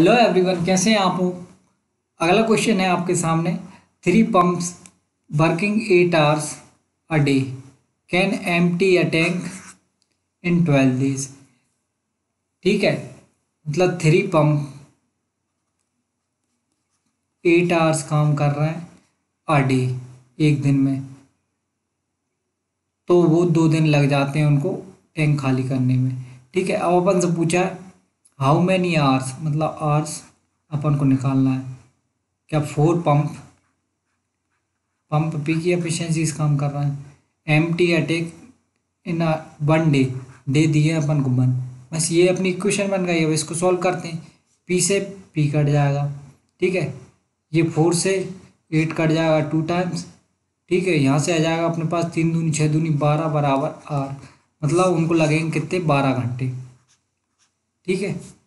Hello everyone, कैसे हैं आप हो अगला क्वेश्चन है आपके सामने। Three pumps working eight hours a day can empty a tank in twelve days ठीक है? मतलब थ्री पंप एट आवर्स काम कर रहे हैं अ डे एक दिन में। तो वो दो दिन लग जाते हैं उनको टैंक खाली करने में। ठीक है? अब अपन से पूछा है हाउ मैनी आर्स मतलब आर्स अपन को निकालना है? क्या फोर पंप पंप पी की एफिशिएंसी इस काम कर रहा है। Empty a tank in one day दे दिए अपन को वन बस ये अपनी इक्वेशन बन गई अब इसको सॉल्व करते हैं। पी से पी कट जाएगा, ठीक है? ये फोर से एट कट जाएगा टू टाइम्स ठीक है? यहाँ से आ जाएगा अपने पास तीन दूनी छः दूनी बारह बराबर आर। मतलब उनको लगेंगे कितने? बारह घंटे। ठीक है?